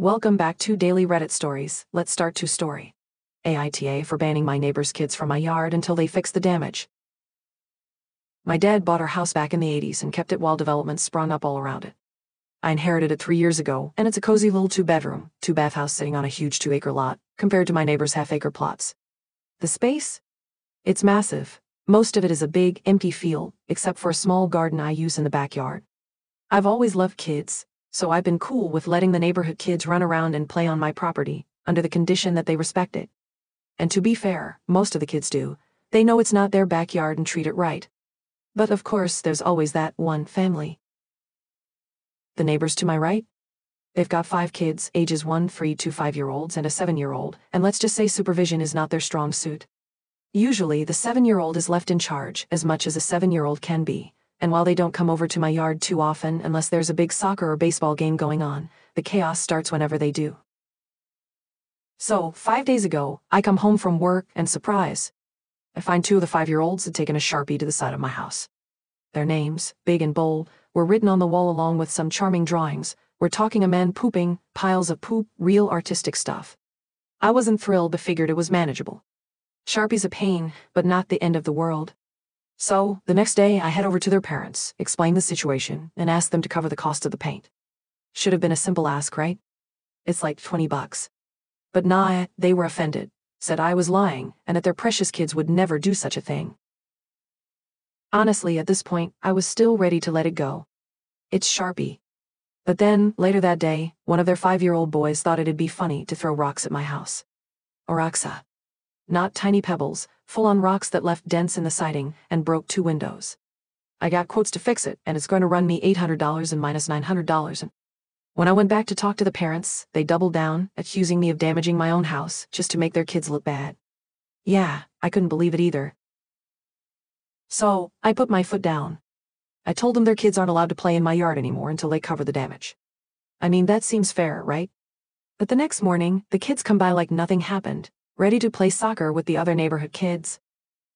Welcome back to Daily Reddit Stories. Let's start to story. AITA for banning my neighbor's kids from my yard until they fix the damage. My dad bought our house back in the 80s and kept it while development sprung up all around it. I inherited it three years ago, and it's a cozy little two bedroom, two bath house sitting on a huge two acre lot, compared to my neighbor's half acre plots. The space? It's massive. Most of it is a big, empty field, except for a small garden I use in the backyard. I've always loved kids, so I've been cool with letting the neighborhood kids run around and play on my property, under the condition that they respect it. And to be fair, most of the kids do. They know it's not their backyard and treat it right. But of course, there's always that one family. The neighbors to my right? They've got five kids, ages 1 3 to 5 year olds, and a 7 year old, and let's just say supervision is not their strong suit. Usually, the 7 year old is left in charge, as much as a 7 year old can be, and while they don't come over to my yard too often unless there's a big soccer or baseball game going on, the chaos starts whenever they do. So, five days ago, I come home from work and surprise. I find two of the five year olds had taken a sharpie to the side of my house. Their names, big and bold, were written on the wall along with some charming drawings. We're talking a man pooping, piles of poop, real artistic stuff. I wasn't thrilled but figured it was manageable. Sharpie's a pain, but not the end of the world. So, the next day, I head over to their parents, explain the situation, and ask them to cover the cost of the paint. Should have been a simple ask, right? It's like 20 bucks. But nah, they were offended, said I was lying, and that their precious kids would never do such a thing. Honestly, at this point, I was still ready to let it go. It's Sharpie. But then, later that day, one of their five-year-old boys thought it'd be funny to throw rocks at my house. Oraxa. Not tiny pebbles, full-on rocks that left dents in the siding and broke two windows. I got quotes to fix it, and it's going to run me $800 and minus $900. And when I went back to talk to the parents, they doubled down, accusing me of damaging my own house just to make their kids look bad. Yeah, I couldn't believe it either. So, I put my foot down. I told them their kids aren't allowed to play in my yard anymore until they cover the damage. I mean, that seems fair, right? But the next morning, the kids come by like nothing happened, ready to play soccer with the other neighborhood kids.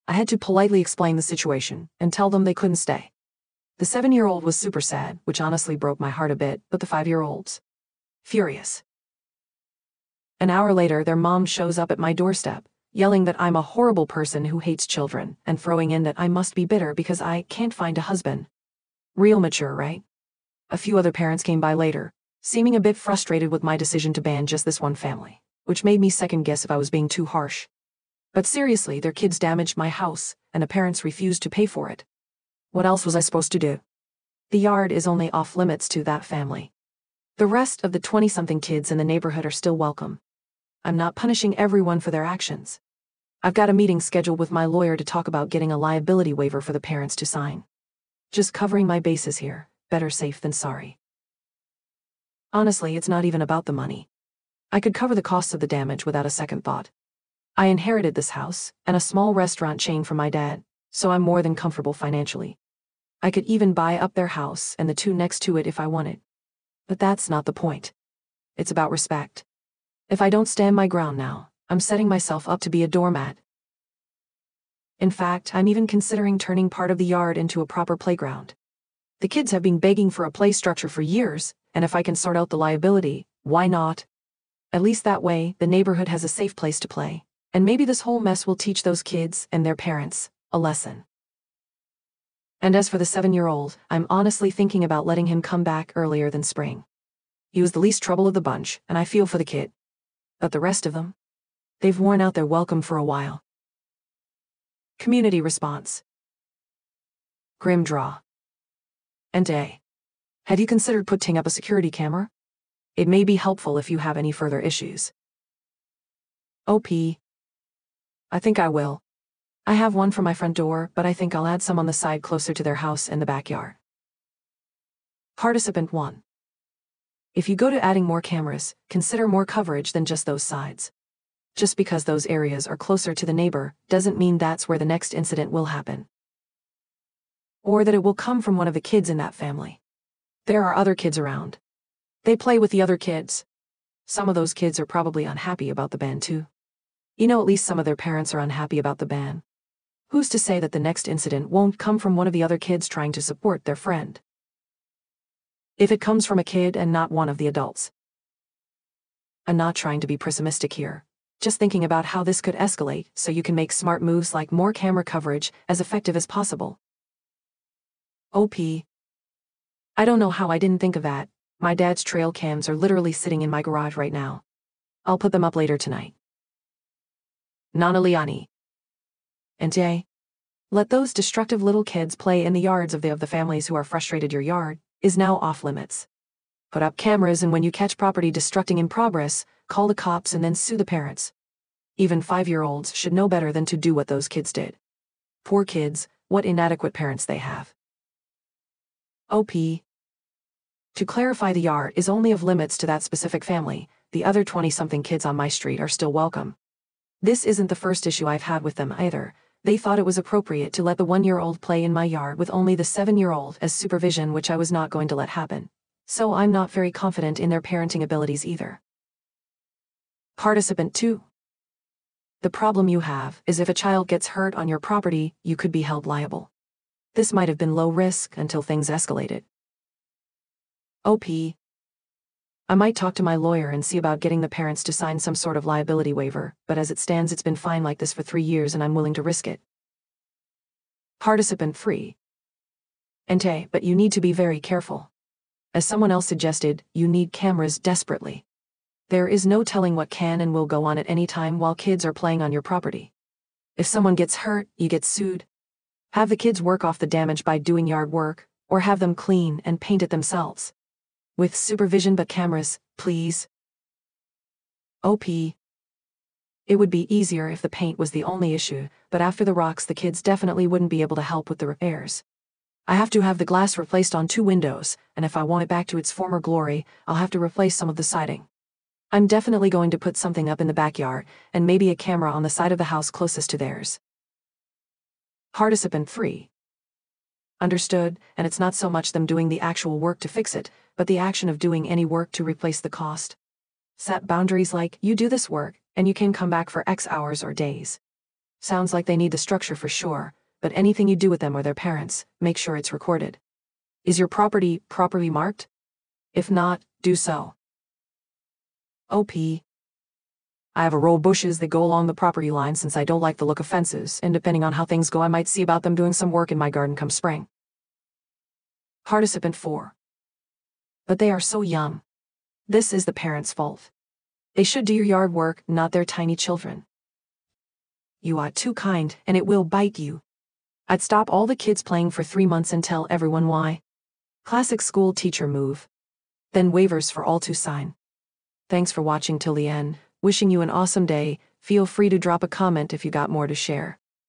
I had to politely explain the situation and tell them they couldn't stay. The seven year old was super sad, which honestly broke my heart a bit, but the five year olds. Furious. An hour later, their mom shows up at my doorstep, yelling that I'm a horrible person who hates children, and throwing in that I must be bitter because I can't find a husband. Real mature, right? A few other parents came by later, seeming a bit frustrated with my decision to ban just this one family which made me second guess if I was being too harsh. But seriously, their kids damaged my house, and the parents refused to pay for it. What else was I supposed to do? The yard is only off limits to that family. The rest of the 20 something kids in the neighborhood are still welcome. I'm not punishing everyone for their actions. I've got a meeting scheduled with my lawyer to talk about getting a liability waiver for the parents to sign. Just covering my bases here, better safe than sorry. Honestly, it's not even about the money. I could cover the costs of the damage without a second thought. I inherited this house and a small restaurant chain from my dad, so I'm more than comfortable financially. I could even buy up their house and the two next to it if I wanted. But that's not the point. It's about respect. If I don't stand my ground now, I'm setting myself up to be a doormat. In fact, I'm even considering turning part of the yard into a proper playground. The kids have been begging for a play structure for years, and if I can sort out the liability, why not? At least that way, the neighborhood has a safe place to play. And maybe this whole mess will teach those kids and their parents a lesson. And as for the seven year old, I'm honestly thinking about letting him come back earlier than spring. He was the least trouble of the bunch, and I feel for the kid. But the rest of them? They've worn out their welcome for a while. Community response Grim draw. And A. Had you considered putting up a security camera? It may be helpful if you have any further issues. OP. I think I will. I have one for my front door, but I think I'll add some on the side closer to their house in the backyard. Participant 1. If you go to adding more cameras, consider more coverage than just those sides. Just because those areas are closer to the neighbor doesn't mean that's where the next incident will happen. Or that it will come from one of the kids in that family. There are other kids around, they play with the other kids. Some of those kids are probably unhappy about the ban too. You know, at least some of their parents are unhappy about the ban. Who's to say that the next incident won't come from one of the other kids trying to support their friend? If it comes from a kid and not one of the adults. I'm not trying to be pessimistic here. Just thinking about how this could escalate so you can make smart moves like more camera coverage as effective as possible. OP. I don't know how I didn't think of that. My dad's trail cams are literally sitting in my garage right now. I'll put them up later tonight. Nana Liani. And Jay. Let those destructive little kids play in the yards of the of the families who are frustrated your yard is now off limits. Put up cameras and when you catch property destructing in progress, call the cops and then sue the parents. Even five-year-olds should know better than to do what those kids did. Poor kids, what inadequate parents they have. OP. To clarify the yard is only of limits to that specific family, the other 20-something kids on my street are still welcome. This isn't the first issue I've had with them either, they thought it was appropriate to let the one-year-old play in my yard with only the seven-year-old as supervision which I was not going to let happen. So I'm not very confident in their parenting abilities either. Participant 2. The problem you have is if a child gets hurt on your property, you could be held liable. This might have been low risk until things escalated. OP. I might talk to my lawyer and see about getting the parents to sign some sort of liability waiver, but as it stands, it's been fine like this for three years and I'm willing to risk it. Participant free. NTA, but you need to be very careful. As someone else suggested, you need cameras desperately. There is no telling what can and will go on at any time while kids are playing on your property. If someone gets hurt, you get sued. Have the kids work off the damage by doing yard work, or have them clean and paint it themselves. With supervision but cameras, please. OP. It would be easier if the paint was the only issue, but after the rocks the kids definitely wouldn't be able to help with the repairs. I have to have the glass replaced on two windows, and if I want it back to its former glory, I'll have to replace some of the siding. I'm definitely going to put something up in the backyard, and maybe a camera on the side of the house closest to theirs. Participant free. Understood, and it's not so much them doing the actual work to fix it, but the action of doing any work to replace the cost. Set boundaries like, you do this work, and you can come back for X hours or days. Sounds like they need the structure for sure, but anything you do with them or their parents, make sure it's recorded. Is your property properly marked? If not, do so. OP. I have a row of bushes that go along the property line since I don't like the look of fences, and depending on how things go I might see about them doing some work in my garden come spring. Participant 4 but they are so young. This is the parents' fault. They should do your yard work, not their tiny children. You are too kind, and it will bite you. I'd stop all the kids playing for three months and tell everyone why. Classic school teacher move. Then waivers for all to sign. Thanks for watching till the end. Wishing you an awesome day. Feel free to drop a comment if you got more to share.